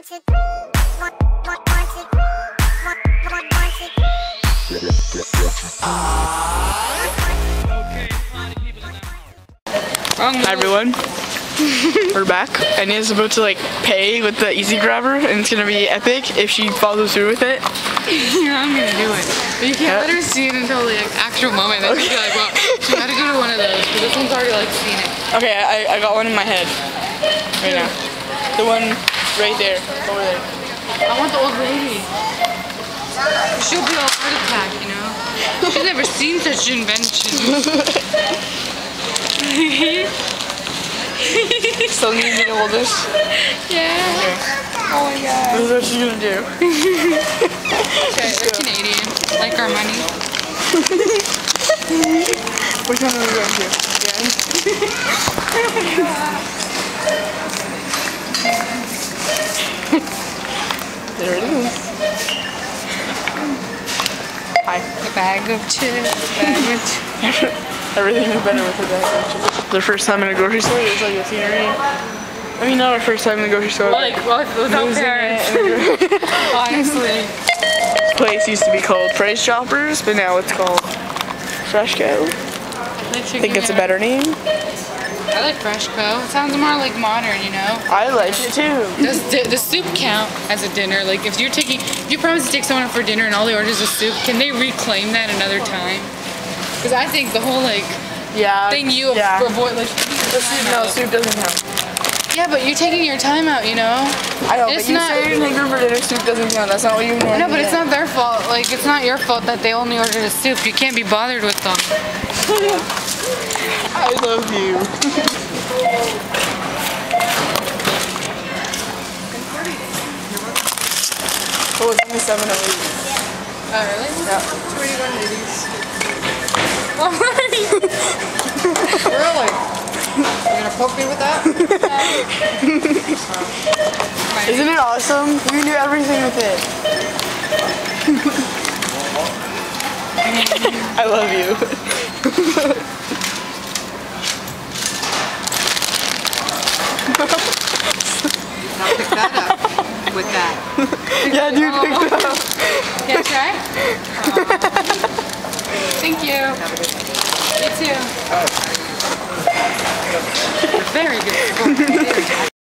Ah. Hi everyone. We're back. Enya is about to like pay with the easy grabber and it's gonna be epic if she follows through with it. Yeah, I'm gonna do it. But you can't Yeah. let her see it until the like, actual moment. Then she'll be like, well, she gotta go to one of those. Because this one's already like seen it. Okay, I, I got one in my head. Right now. The one right there. Over there. I want the old lady. She'll be all heart attack, you know? She's never seen such an invention. Still need me to hold this. yeah. Oh my god. This is what she's gonna do. Okay, they're Canadian. Like our money. Which one are we going to? Again? there it is. Hi. A bag of chips. Bag of chips. Everything is better with a bag. Of chips. The first time in a grocery store, it's like a scenery. I mean, not our first time in the grocery store. Like, well, without Losing parents. it. Honestly. place used to be called Price Choppers, but now it's called FreshCo. I think it's a better name. I like FreshCo. It sounds more like modern, you know? I like it too. Does the, the soup count as a dinner? Like if you're taking, if you promise to take someone out for dinner and all they order is a soup, can they reclaim that another time? Because I think the whole like Yeah. thing you yeah. avoid like The soup, no, soup doesn't count. yeah, but you're taking your time out, you know? I know, It's but you not- say you're hungry for dinner, soup doesn't count. That's not what you normally No, but it's not their fault. Like it's not your fault that they only ordered a soup. You can't be bothered with them. I love you. oh, it's only 7 Oh really? Yeah. 21 ladies. Really? You gonna poke me with that? Isn't it awesome? You can do everything with it. I love you. Now pick that up with that. Yeah, dude, pick it up. Can I try? Thank you. You too. Very good.